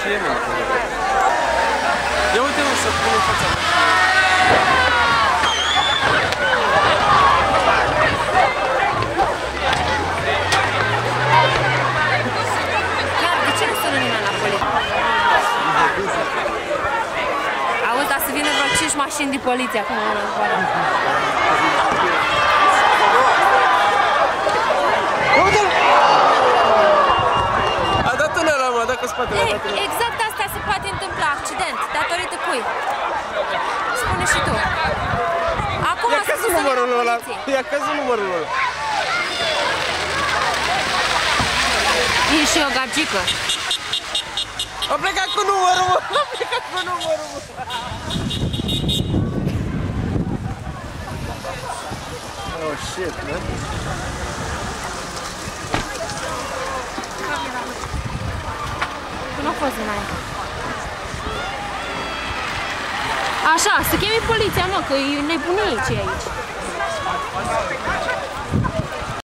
Și e mă. Ia uite mă să pun în fața mea. Chiar, de ce nu sună nimeni la poliție? Auzi, dar să vină vreo 5 mașini de poliție acum în afară. A dat în ăla, mă, a dat cu spatele, a Ei, dat în ăla. exact asta se poate întâmpla, accident, datorită cui? Spune și tu. Acum Ia să căzut sună numărul la ăla. poliție. Ia căzut numărul ăla. E și o gagică. A plecat cu numărul, mă. A plecat cu numărul, mă. Oh, shit, man. Nu a fost înainte. Așa, să chemi poliția, mă, că e nebunie ce e aici.